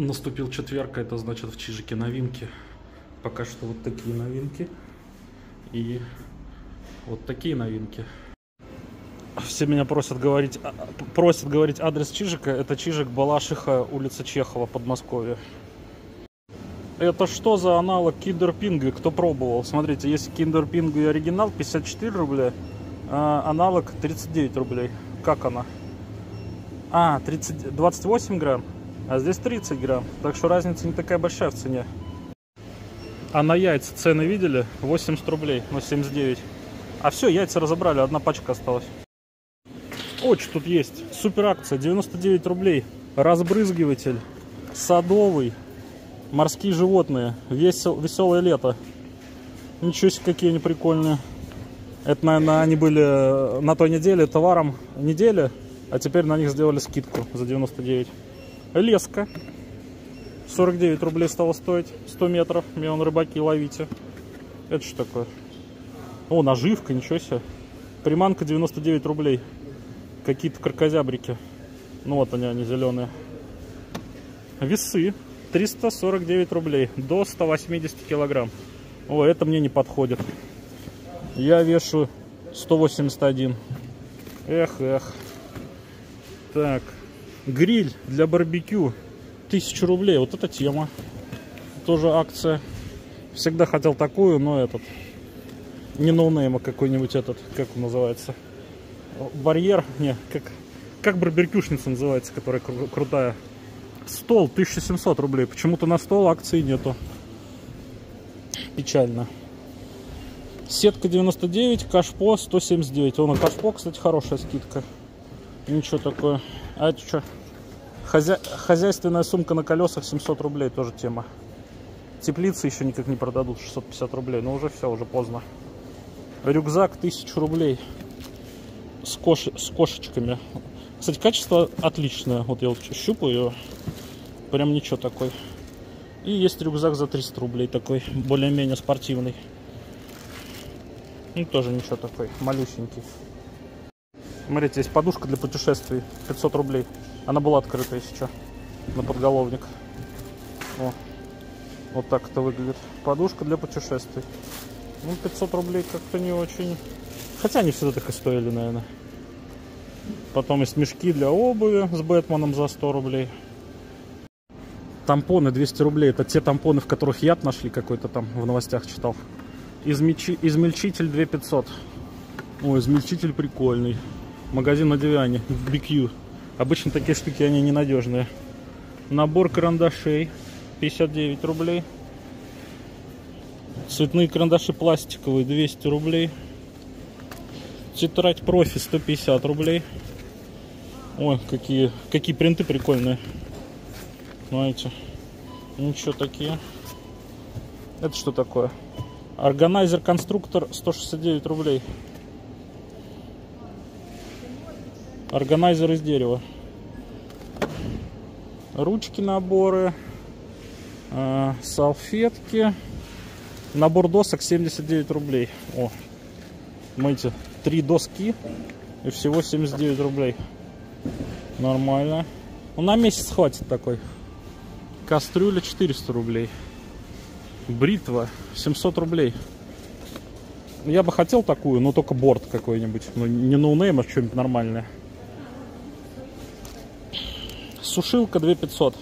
Наступил четверг, это значит в Чижике новинки. Пока что вот такие новинки. И вот такие новинки. Все меня просят говорить, а, просят говорить адрес Чижика. Это Чижик, Балашиха, улица Чехова, Подмосковье. Это что за аналог Ping? Кто пробовал? Смотрите, Kinder Ping и оригинал 54 рубля, а аналог 39 рублей. Как она? А, 30, 28 грамм, а здесь 30 грамм. Так что разница не такая большая в цене. А на яйца цены видели? 80 рублей, на 79. А все, яйца разобрали, одна пачка осталась. Вот что тут есть. Супер акция, 99 рублей. Разбрызгиватель садовый. Морские животные. Весел, веселое лето. Ничего себе, какие они прикольные. Это, наверное, они были на той неделе товаром недели, а теперь на них сделали скидку за 99. Леска. 49 рублей стало стоить. 100 метров. Миллион рыбаки ловите. Это что такое? О, наживка, ничего себе. Приманка 99 рублей. Какие-то крокозябрики. Ну вот они, они зеленые. Весы 349 рублей. До 180 килограмм. О, это мне не подходит. Я вешу 181. Эх, эх. Так. Гриль для барбекю. 1000 рублей. Вот эта тема. Тоже акция. Всегда хотел такую, но этот не ноунейма какой-нибудь этот, как он называется, барьер, не, как, как барбекюшница называется, которая кру крутая. Стол 1700 рублей, почему-то на стол акции нету. Печально. Сетка 99, кашпо 179. О, на кашпо, кстати, хорошая скидка. Ничего такое. А это что? Хозя... Хозяйственная сумка на колесах 700 рублей, тоже тема. Теплицы еще никак не продадут, 650 рублей. Но уже все, уже поздно. Рюкзак 1000 рублей с, кош... с кошечками. Кстати, качество отличное. Вот я вот щупаю ее. Прям ничего такой. И есть рюкзак за 300 рублей такой, более-менее спортивный. Ну, тоже ничего такой, малюсенький. Смотрите, есть подушка для путешествий, 500 рублей. Она была открыта, если что, на подголовник. О, вот так это выглядит. Подушка для путешествий. Ну, 500 рублей как-то не очень. Хотя они всегда так и стоили, наверное. Потом есть мешки для обуви с Бэтменом за 100 рублей. Тампоны 200 рублей. Это те тампоны, в которых яд нашли какой-то там в новостях читал. Измельчи... Измельчитель 2500. Ой, измельчитель прикольный. Магазин на Девяне, BQ. Обычно такие штуки, они ненадежные. Набор карандашей 59 рублей. Цветные карандаши пластиковые 200 рублей. Тетрадь профи 150 рублей. Ой, какие, какие принты прикольные. Знаете. Ничего такие. Это что такое? Органайзер конструктор 169 рублей. Органайзер из дерева. Ручки наборы. Э, салфетки. Набор досок 79 рублей. О, смотрите, три доски и всего 79 рублей. Нормально. Ну, на месяц хватит такой. Кастрюля 400 рублей. Бритва 700 рублей. Я бы хотел такую, но только борт какой-нибудь. Ну, не no-name, а что-нибудь нормальное. Сушилка 2500.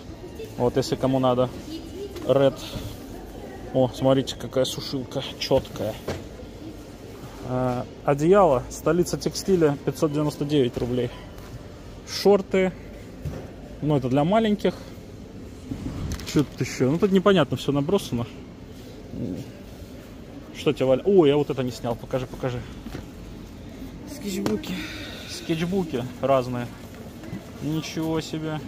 Вот, если кому надо. Red о, смотрите, какая сушилка четкая. А, одеяло, столица текстиля, 599 рублей. Шорты, ну это для маленьких. Что тут еще? Ну тут непонятно, все набросано. Что тебе, Валя? О, я вот это не снял, покажи, покажи. Скетчбуки. Скетчбуки разные. Ничего себе.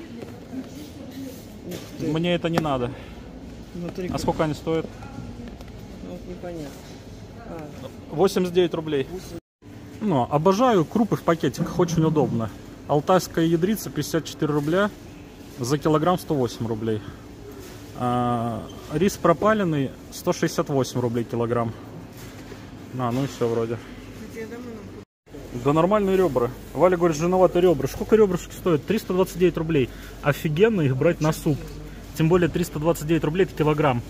Мне это не надо. Внутри А сколько они стоят? Ну, вот непонятно. А, 89 рублей. Ну, обожаю крупы в пакетиках, очень удобно. Алтайская ядрица 54 рубля, за килограмм 108 рублей. А, рис пропаленный 168 рублей килограмм. А, ну и все вроде. Да нормальные ребра. Валя говорит, жиноватые ребра. Сколько ребрышки стоят? 329 рублей. Офигенно их брать на суп. Тем более 329 рублей это килограмм.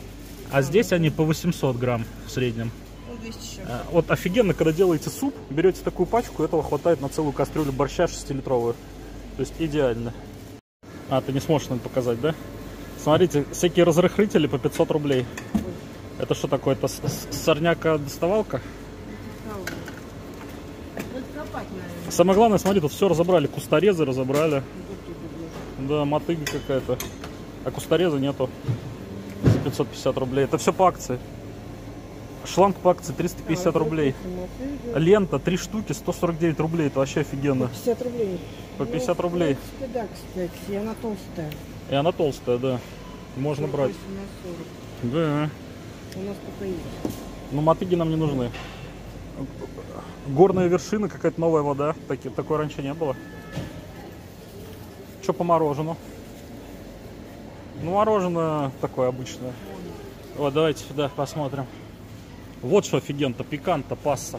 А здесь они по 800 грамм в среднем. Ну, 200 с чем-то. Э, Вот офигенно, когда делаете суп, берете такую пачку, этого хватает на целую кастрюлю борща 6-литровую. То есть идеально. А, ты не сможешь нам показать, да? Смотрите, всякие разрыхлители по 500 рублей. Это что такое? Это с- с- сорняка-доставалка? Надо копать, наверное. Самое главное, смотри, тут все разобрали. Кусторезы разобрали. Да, мотыга какая-то. А кустореза нету. За 550 рублей. Это все по акции. Шланг по акции 350 А, рублей. Лента, три штуки, 149 рублей. Это вообще офигенно. 50 рублей. По 50 Ну, рублей. Принципе, да, кстати, и она толстая. И она толстая, да. Можно Ну, брать. то есть У нас 40. Да. У нас только есть. Но мотыги нам не нужны. Горная вершина, какая-то новая вода. Таки, такой раньше не было. Что по морожену? Ну, мороженое такое обычное. Вот, давайте сюда посмотрим. Вот что офигенно, пиканта, пасса.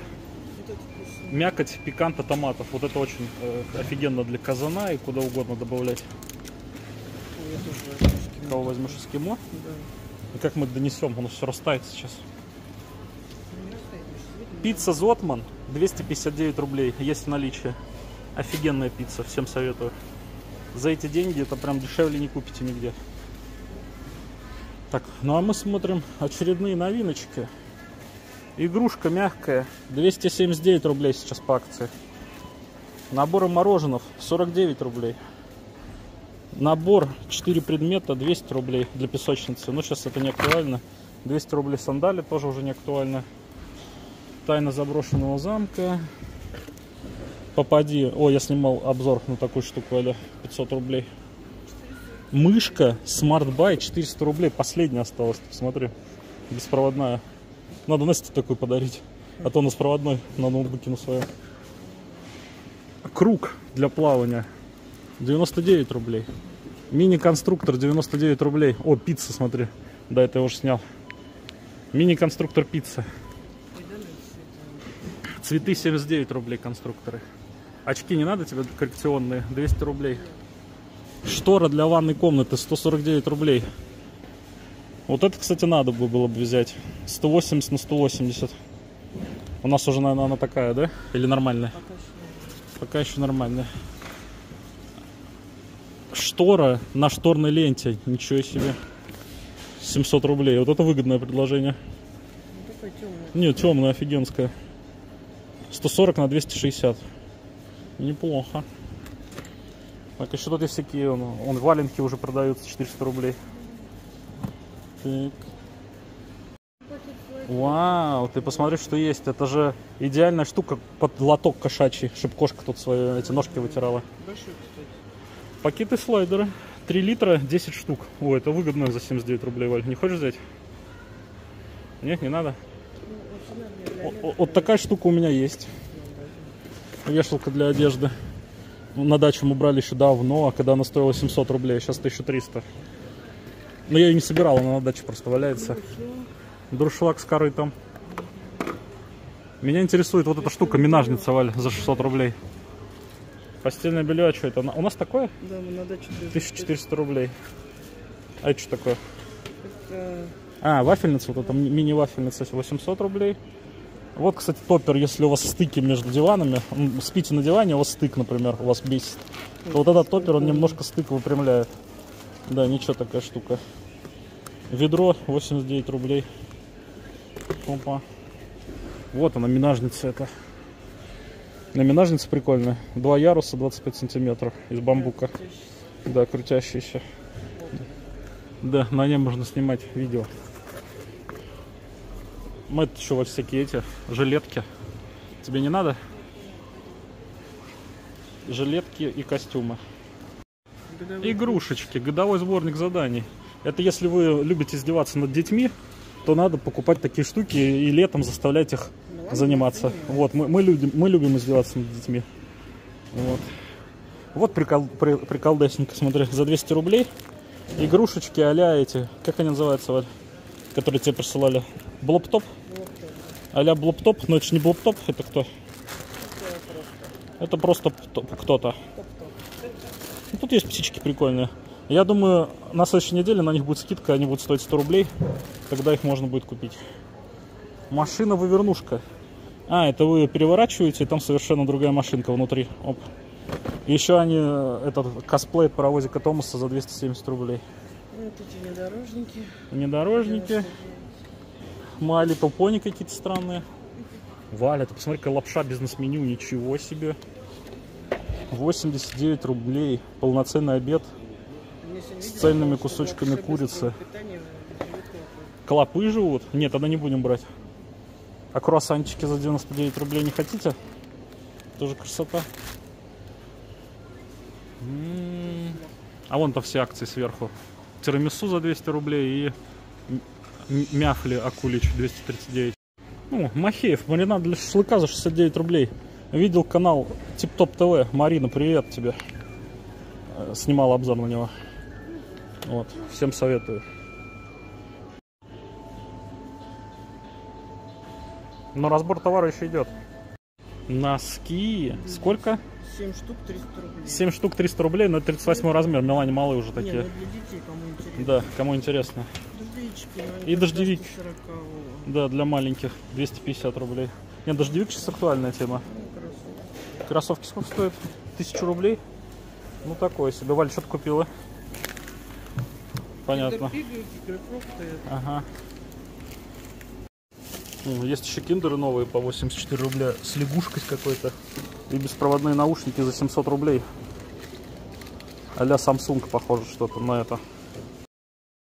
Мякоть пиканта томатов. Вот это очень э, офигенно для казана и куда угодно добавлять. Кого возьмешь эскимо? Да. И как мы донесем? Он все растает сейчас. Пицца Зотман 259 рублей, есть в наличии. Офигенная пицца, всем советую. За эти деньги это прям дешевле не купите нигде. Так, ну а мы смотрим очередные новиночки. Игрушка мягкая, 279 рублей сейчас по акции. Набор мороженов 49 рублей. Набор 4 предмета 200 рублей для песочницы. Но сейчас это не актуально. 200 рублей сандали тоже уже не актуально. Тайна заброшенного замка. Попади. О, я снимал обзор на такую штуку, Аля. 500 рублей. Мышка Smart Buy 400 рублей. Последняя осталась. Смотри. Беспроводная. Надо Насте такой подарить. А то у нас проводной на ноутбуке на своем. Круг для плавания. 99 рублей. Мини-конструктор 99 рублей. О, пицца, смотри. Да, это я уже снял. Мини-конструктор пицца. Цветы 79 рублей конструкторы. Очки не надо тебе коррекционные? 200 рублей. Штора для ванной комнаты 149 рублей. Вот это, кстати, надо бы было бы взять. 180 на 180. У нас уже, наверное, она такая, да? Или нормальная? Пока что. Пока еще нормальная. Штора на шторной ленте. Ничего себе. 700 рублей. Вот это выгодное предложение. Ну. Нет, темная, офигенская. 140 на 260. Неплохо. Так, еще тут есть всякие, он, он валенки уже продаются 400 рублей. Так. Вау, ты посмотри, что есть. Это же идеальная штука под лоток кошачий, чтобы кошка тут свои эти ножки вытирала. Большой. Пакеты слайдера. 3 литра, 10 штук. О, это выгодно за 79 рублей, Валь. Не хочешь взять? Нет, не надо. Вот такая штука у меня есть. Вешалка для одежды. Ну, На дачу мы брали еще давно, а когда она стоила 700 рублей, сейчас 1300. Но я ее не собирал, она на даче просто валяется. Дуршлаг с корытом. Меня интересует вот эта штука, минажница, Валь, за 600 рублей. Постельное белье, а что это? У нас такое? Да, мы на даче даже- 1400 рублей. А это что такое? Это А, вафельница, вот эта ми- мини-вафельница 800 рублей. Вот, кстати, топпер, если у вас стыки между диванами, спите на диване, у вас стык, например, у вас бесит, то вот этот топпер, он немножко стык выпрямляет. Да, ничего такая штука. Ведро 89 рублей. Опа. Вот она, минажница это. На прикольная. Два яруса, 25 сантиметров из бамбука. Да, крутящаяся. Да, на нем можно снимать видео. Мы это еще вот всякие эти жилетки. Тебе не надо? Жилетки и костюмы. годовой. Игрушечки, годовой сборник заданий. Это если вы любите издеваться над детьми, то надо покупать такие штуки и летом заставлять их ладно, заниматься. Вот, мы, мы, любим, мы любим издеваться над детьми. Вот. Вот прикол, при, приколдесненько, смотри, за 200 рублей. Игрушечки а эти, как они называются, Валь? Которые тебе присылали. Блоптоп? а-ля блоптоп, но это же не блоптоп, это кто? Это просто кто-то. Ну, тут есть птички прикольные. Я думаю, на следующей неделе на них будет скидка, они будут стоить 100 рублей, тогда их можно будет купить. Машина-вывернушка. А, это вы переворачиваете, и там совершенно другая машинка внутри. Оп. Еще они, э, этот косплей паровозика Томаса за 270 рублей. Ну, вот эти внедорожники. Внедорожники. 90 крахмали, толпони какие-то странные. Валя, ты посмотри, какая лапша бизнес меню, ничего себе. 89 рублей, полноценный обед с цельными кусочками курицы. Клопы живут? Нет, тогда не будем брать. А круассанчики за 99 рублей не хотите? Тоже красота. М-м. А вон-то все акции сверху. Тирамису за 200 рублей и мяфли акулич 239. Ну, Махеев, маринад для шашлыка за 69 рублей. Видел канал Тип Топ ТВ. Марина, привет тебе. Э, Снимал обзор на него. Вот, всем советую. Но разбор товара еще идет. Носки. Сколько? 7 штук 300 рублей. 7 штук 300 рублей, но это 38 размер. Милане малые уже Не, такие. ну для детей, кому интересно. Да, кому интересно. Дождевички, И дождевик. до 140 Да, для маленьких 250 рублей. Нет, дождевик сейчас актуальная тема. Ну. Кроссовки сколько стоят? Тысячу рублей? Ну такое себе. Валь, что ты купила? Понятно. Ага. Ну, Есть еще киндеры новые по 84 рубля с лягушкой какой-то. И беспроводные наушники за 700 рублей. А-ля Samsung похоже что-то на это.